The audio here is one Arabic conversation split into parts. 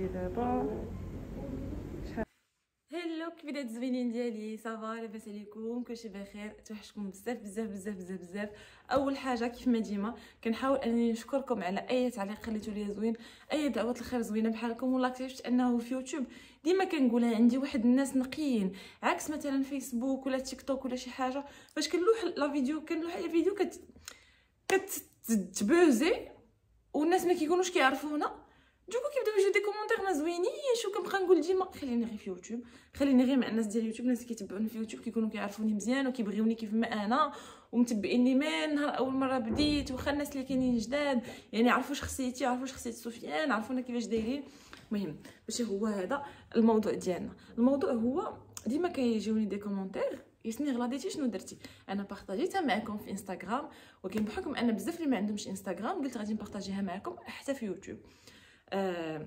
نمشي دابا hello كيف بدات ديالي ça va لاباس عليكم كلشي بخير توحشكم بزاف بزاف بزاف بزاف بزاف اول حاجة كيف ما ديما كنحاول انني نشكركم على اي تعليق خليتو ليا زوين اي دعوات الخير زوينه بحالكم والله اكتشفت انه في يوتيوب ديما كنقولها عندي واحد الناس نقيين عكس مثلا فيسبوك ولا تيك توك ولا شي حاجة فاش كنلوح la vidéo كنلوح اي فيديو كت كتبوزي والناس ما كيكونوش كيعرفونا donc كيبداو يجيو des commentaires زوينين شو كنبقى نقول ديما خليني غير في يوتيوب خليني غير مع الناس ديال يوتيوب الناس كيتبعوني في يوتيوب كيكونوا كيعرفوني مزيان وكيبغيوني كيف ما أنا ومتبعيني من نهار أول مرة بديت واخا الناس اللي كاينين جداد يعني عرفوا شخصيتي عرفوا شخصية سفيان عرفونا كيفاش دايرين. المهم ماشي هو هذا الموضوع ديالنا. الموضوع هو ديما كيجيوني des commentaires يسني غلاديتي شنو درتي؟ أنا بارطاجيتها معكم في انستغرام ولكن بحكم أن بزاف اللي ما عندهمش انستغرام قلت غادي نبارطاجيها معكم حتى في يوتيوب. آه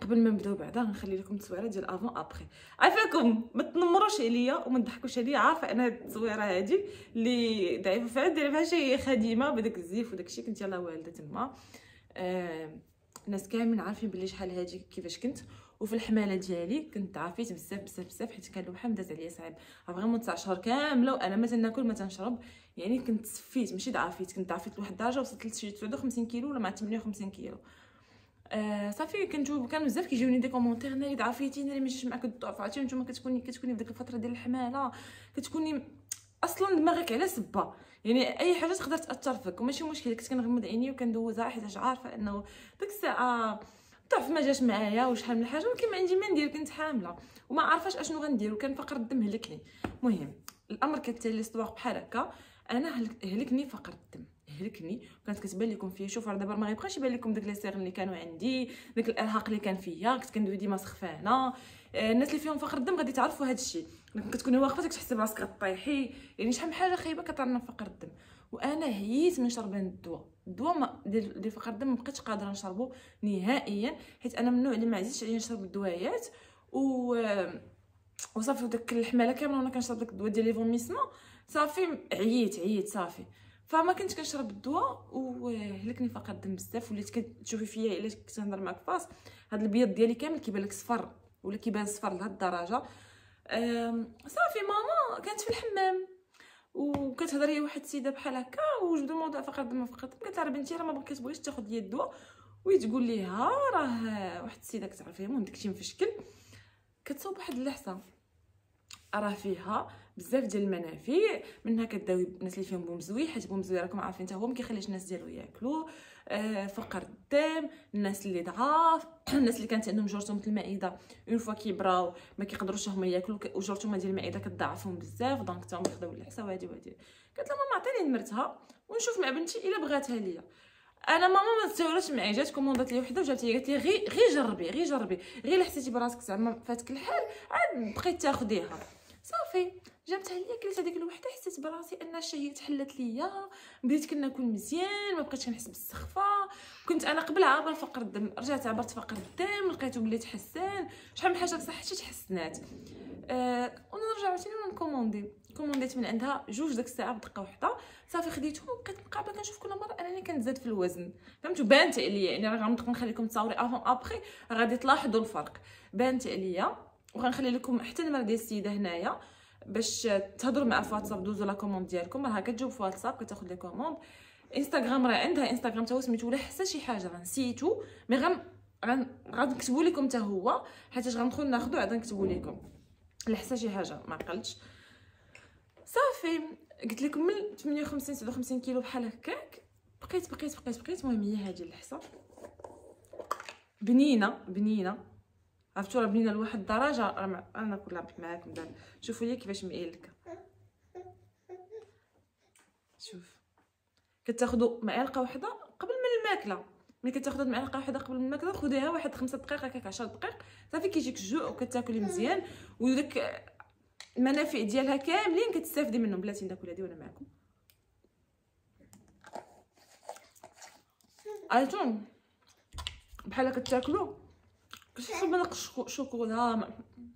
قبل ما نبدأو بعدا غنخلي لكم التصويره ديال افون ابري عافاكم ما تنمروش عليا وما تضحكوش عليا عارفة أنا هاد التصويرة هادي اللي ضعيفة فيها دايرة بحال شي خديمه بداك الزيف وداك الشيء كنت يلاه والدة تما. آه الناس كاملين عارفين بلي شحال هادي كيفاش كنت. وفي الحمالة ديالي كنت عافيت بزاف بزاف بزاف حيت كان الوحم داز عليا صعيب. vraiment 9 شهور كاملة وأنا ما تناكل ما تنشرب. يعني كنت سفيت ماشي ضعفيت كنت ضعفيت لواحد الدرجة وصلت لشي 59 كيلو ولا مع 58 كيلو. آه صافي كنتو كانوا بزاف كيجيوني des commentaires ناري ضعفيتي ناري ماشي معاك الضعف عرفتي نتوما كتكوني كتكوني في ديك الفترة ديال الحمالة كتكوني أصلا دماغك على سبة. يعني أي حاجة تقدر تأثر فيك وماشي مشكل كنت كنغمض عيني وكندوزها حيت عارفة إنه ديك الساعة الضعف ما جاش معايا وشحال من حاجة ولكن ما عندي ما ندير كنت حاملة وما عارفاش أشنو غندير وكان فقر الدم هلكني. المهم الأمر كالتالي الاستواق بحال هكا أنا هلكني فقر الدم. هلكني وكانت كتبان لكم فيا شوف راه دابا ما غيبقاش يبان لكم داك لي سيغ اللي كانوا عندي داك الإرهاق اللي كان فيا. كنت كندوي ديما سخفانة. آه، الناس اللي فيهم فقر الدم غادي تعرفوا هذا الشيء كتكوني واقفة كتحسي براسك غطيحي. يعني شحال من حاجة خايبة كطرنا فقر الدم. وأنا هيت من شربان الدواء. الدواء ديال فقر الدم ما بقيتش قادرة نشربه نهائيا حيت أنا من النوع اللي ما عزيزش عليا نشرب الدوايات. و وصافي وداك الحمالة كاملة وأنا كنشرب داك الدواء ديال les vomissements صافي عييت عييت صافي. فما كنتش كنشرب الدواء وهلكني فقر الدم بزاف وليت كتشوفي فيا إلا كنت نهضر معاك فاس هاد البيض ديالي كامل كيبان لك صفر ولا كيبان صفر لهاد الدرجة. صافي ماما كانت في الحمام وكتهضر لي واحد السيدة بحال هكا وجبدوا الموضوع فقر الدم فقط قالت لها بنتي راه ما كتبغيش تاخذ ليا الدواء. وتقول ليها راه واحد السيدة كتعرفيها المهم داكشي مفشكل. كتصاوب واحد اللحسه راه فيها بزاف ديال المنافع منها كداوي الناس اللي فيهم بومزوي حيت بومزوي راكم عارفين حتى هو ما كيخليش الناس ديالو ياكلوا آه فقر الدم الناس اللي ضعاف الناس اللي كانت عندهم جرثومه المعدة une fois كيبراو ما كيقدروش هما ياكلوا وجرثومه ديال المعدة كتضاعفهم بزاف donc حتى هما خداو العسا وهادي وهادي. قالت لها ماما عطيني نمرتها ونشوف مع بنتي إلا بغاتها ليا. أنا ماما ما تسولش معايا جات كوموندات لي وحدة وجات لي قالت لي غير غير جربي غير جربي غير الا حسيتي براسك زعما فاتك الحال عاد بقيت تاخديها. صافي جابتها ليا كليت هذيك الوحدة حسيت براسي أن الشهيه تحلت ليا بديت كناكل مزيان ما بقيتش كنحس بالسخفة. كنت أنا قبل عابر فقر الدم رجعت عبرت فقر الدم لقيته بلي تحسن شحال من حاجة صحتي تحسنات. أه ونرجع عاوتاني نكوموندي كومونديت من عندها جوج داك الساعة بدقة وحدة. صافي خديتهم وبقيت مقابله كنشوف كل مرة أنني كنزاد في الوزن. فهمتوا بانت عليا. يعني راه غنبقى نخلي لكم تصاوري avant après غادي تلاحظوا الفرق. بانت عليا. وغنخلي لكم حتى النمره ديال السيدة هنايا باش تهضروا معها في واتساب دوزوا la commande ديالكم. راه كتجاوب في واتساب كتاخذ les commandes. انستغرام راه عندها انستغرام تا هو سميتو ولا حتى شي حاجة راه نسيتو mais غن غنكتبوا لكم حتى هو حيت غندخل ناخذو عاد نكتبوا لكم. لا حتى شي حاجة ما عقلتش. صافي قلت لكم من 58 59 كيلو بحال هكاك. بقيت بقيت بقيت بقيت المهم هي هذه اللحسه بنينه بنينة. عرفتوا راه بنينه لواحد الدرجة راه أنا لعبت معاكم دابا شوفوا لي كيفاش مقيلك شوف. كتاخذوا معلقة واحدة قبل من الماكلة. ملي كتاخذوا معلقه واحدة قبل من الماكلة خذيها واحد خمسة دقائق هكاك 10 دقائق صافي كيجيك الجوع وكتاكلي مزيان. وداك المنافع ديالها كاملين كتستافدي منهم. بلاتي ناكل هذه وأنا معكم عرفتوا بحال كتاكلوا كتحسوا بنق شوكولا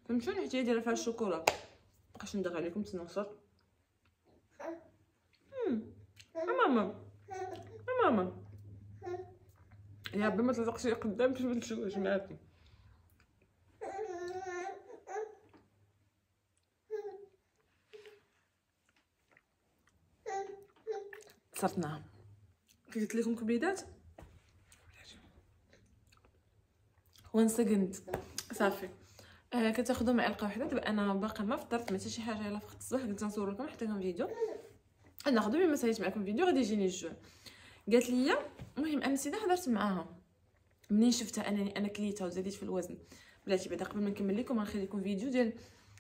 فهمتوني؟ حتى هي فيها الشوكولا. مابقاش ندغ عليكم تنوصل. ماما ماما يا ربي ما تلصقش قدام باش ما معاكم. صرتناها كي قلت لكم كبيدات ونسقند صافي. آه كتاخذوا معلقه واحدة دابا أنا باقا ما فطرت ما حتى شي حاجة إلا فقت الصباح قلت نصور لكم حتى لكم فيديو. ناخذ ما ساليت معكم فيديو غادي يجيني الجوع. قالت لي المهم أنا سيده حضرت معاها. منين شفتها؟ أنني أنا كليتها وزاديت في الوزن. بلاتي بعدا قبل ما نكمل لكم غنخلي لكم فيديو ديال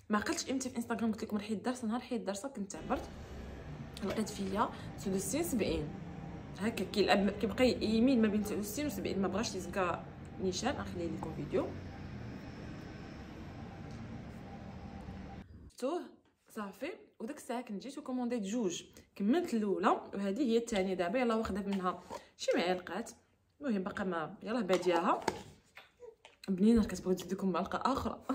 ما عقلتش إمتى في انستغرام قلت لكم حيدت الضرس نهار حيدت الضرس كنت تعبرت لقيت فيا 69 70 هكا كيبقى يمين ما بين 69 و 70 ما بغاش يزكى نيشان نخلي لكم فيديو. شفتوه صافي وداك الساعة كنت جيت وكومونديت جوج. كملت الأولى وهذه هي الثانية دابا. يلاه واخدة منها شي معلقات المهم باقا ما يلاه بادياها. بنينة كتبغي تزيد لكم معلقة آخرى.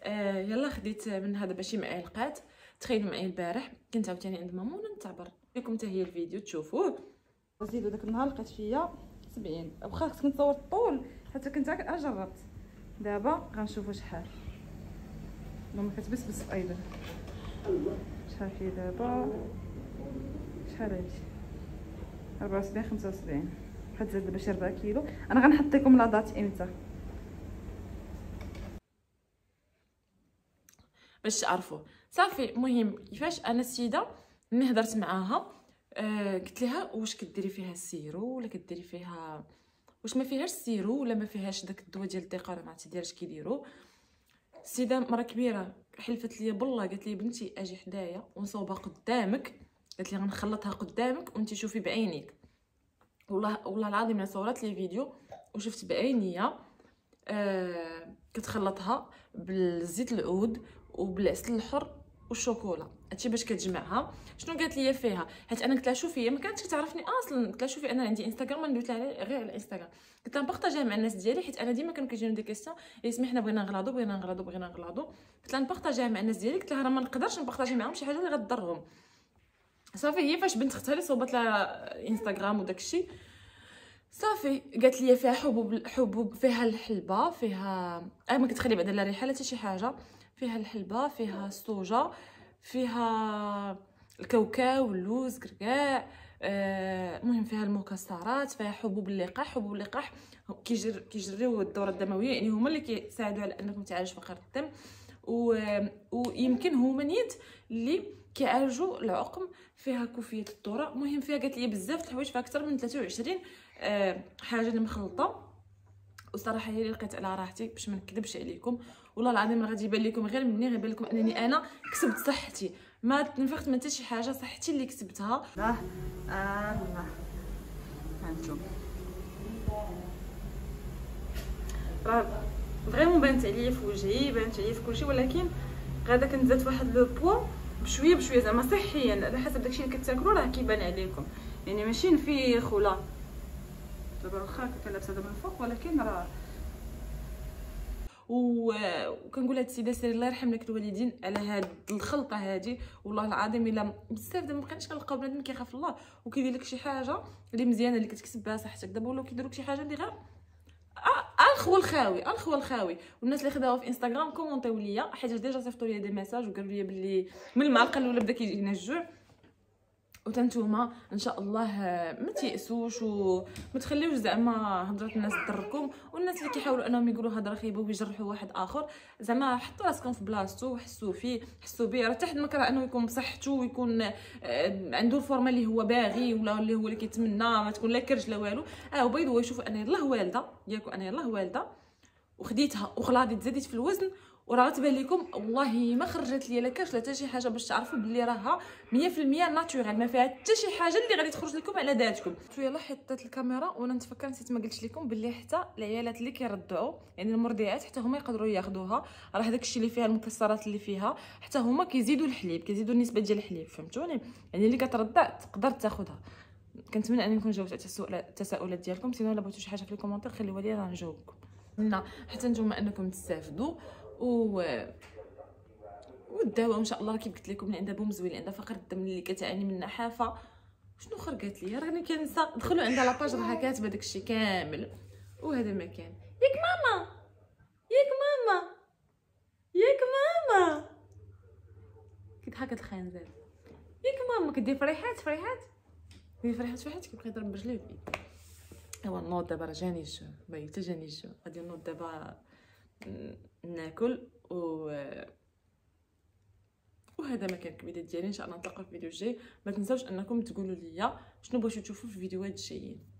آه يلا خديت منها دابا شي معلقات تخيلوا معايا البارح كنت عاوتاني عند مامونه نتعبر. لكم حتى هي الفيديو تشوفوه. زيدوا داك النهار لقيت فيا 70 واخا كنت نصور الطول حتى كنت جربت دابا غنشوفوا شحال. ماما كتبسبس أيضا. شحال فيه دابا؟ شحال هادي؟ 74 75 كتزاد دابا شي 4 كيلو. أنا غنحط لكم لاضات إمتى. باش تعرفوا صافي المهم كيفاش أنا السيدة ملي هضرت معاها؟ آه قلت لها واش كديري فيها السيرو؟ ولا كديري فيها واش ما فيهاش ال sirop ولا ما فيهاش داك الدواء ديال الثقه ما عرفتي كيديروا السيده مرا كبيرة حلفت لي بالله قالت لي بنتي أجي حدايا ونصوبها قدامك. قالت لي غنخلطها قدامك وانت شوفي بعينيك. والله والله العظيم أنا صورت لي فيديو وشفت بعينيا آه كتخلطها بالزيت العود وبالعسل الحر والشوكولا. هادشي باش كتجمعها. شنو قالت لي فيها؟ حيت أنا قلت لها شوفي ما كانتش كتعرفني أصلا. قلت لها شوفي أنا عندي انستغرام ندوت لها غير على الانستغرام قلت لها نبارطاجيها مع الناس ديالي حيت أنا ديما كانوا كيجيوني des questions يسمح لنا بغينا نغلاضو بغينا نغلاضو بغينا نغلاضو قلت لها نبارطاجيها مع الناس ديالي. قلت لها راه ما نقدرش نبارطاجي معاهم شي حاجة اللي غتضرهم صافي هي فاش بنت اختها اللي صوبت لها انستغرام وداكشي. صافي قالت لي فيها حبوب حبوب فيها الحلبة فيها آه ما كتخلي بعدا لا ريحة لا حتى شي حاجة فيها الحلبة فيها الصوجة فيها الكاوكاو اللوز كركاع المهم آه فيها المكسرات فيها حبوب اللقاح حبوب اللقاح كيجر كيجريو الدورة الدموية يعني هما اللي كيساعدوا على انكم تعالجوا فقر الدم و... ويمكن هما نيت اللي كيعالجوا العقم فيها كوفية الذرة المهم فيها قالت لي بزاف الحوايج فيها أكثر من 23 آه حاجة اللي مخلطة. وصراحة هي اللي لقيت على راحتي باش ما نكذبش عليكم. والله العظيم غادي يبان لكم غير مني غيبان لكم أنني أنا كسبت صحتي. ما تنفخت من حتى شي حاجة صحتي اللي كسبتها. الله الله هانتوما راه فريمون بانت عليا في وجهي بانت عليا في كلشي ولكن غادا كنت زدت واحد لو بوا بشوية بشوية زعما صحيا على حسب داكشي اللي كتاكلوا راه كيبان عليكم. يعني ماشي نفيخ ولا دابا واخا كنلبسها من الفوق ولكن راه. وكنقول هاد السيده سيري الله يرحم لك الوالدين على هاد الخلطه هادي. والله العظيم إلا بزاف دابا مابقيناش كنلقاو بنادم كيخاف الله وكيدير لك شي حاجة اللي مزيانه اللي كتكسب بها صحتك. دابا ولاو كيديروا لك شي حاجة اللي غير آه، ألخو الخاوي ألخو الخاوي. والناس اللي خداوها في انستغرام كومونتيو ليا حيت déjà صيفطوا لي des messages وقالوا لي بلي من المعلقة الأولى بدأ كيجينا الجوع وتنتوما إن شاء الله ما تيأسوش وما تخليوش زعما هضرة الناس تضركم. والناس اللي كيحاولوا أنهم يقولوا هضرة خايبة ويجرحوا واحد آخر زعما حطوا راسكم في بلاصتو وحسوا فيه حسوا به راه حد ما كره أنه يكون بصحته ويكون آه، عنده الفورمة اللي هو باغي ولا اللي هو اللي كيتمنى ما تكون لا كرش لا والو. آه وبيض هو يشوف أنا يلاه والده ياكو أنا يلاه والده وخديتها وغلاضيت زاديت في الوزن وراه تبان لكم والله ما خرجت لي لا كرش لا حتى شي حاجة باش تعرفوا بلي راها 100% naturel ما فيها حتى شي حاجة اللي غادي تخرج لكم على ذاتكم. يلا حطيت الكاميرا وأنا نتفكر نسيت ما قلتش لكم بلي حتى العيالات اللي كيرضعوا يعني المرضعات حتى هما يقدروا ياخذوها راه داك الشيء اللي فيها المكسرات اللي فيها حتى هما كيزيدوا الحليب كيزيدوا النسبة ديال الحليب فهمتوني؟ يعني اللي كترضع تقدر تاخذها كنتمنى أني نكون جاوبت على التساؤلات ديالكم. sinon إلا بغيتو شي حاجة في ال commentaire خليوها لي راه نجاوبكم حتى نتوما أنكم تستافدوا. و والدواء إن شاء الله كيف قلت لكم عندها بوم زوين عندها فقر الدم اللي كتعاني من النحافه شنو اخر قالت لي؟ راني كنسى دخلوا عندها لاباج راها كاتبه داكشي كامل. وهذا ما كان. ياك ماما! ياك ماما! ياك ماما! كيضحك هاد الخنزير ياك ماما كدير فريحات فريحات. كدير فريحات فريحات كيبقى يضرب برجليه أيوا نوض دابا راه جاني الجوع باين حتى جاني الجوع غادي نوض دابا ناكل و وهذا ما كان الفيديو ديالي. إن شاء الله نتلاقاو في الفيديو الجاي. ما تنساوش إنكم تقولوا لي شنو بغيتو تشوفوا في الفيديوهات الجايين.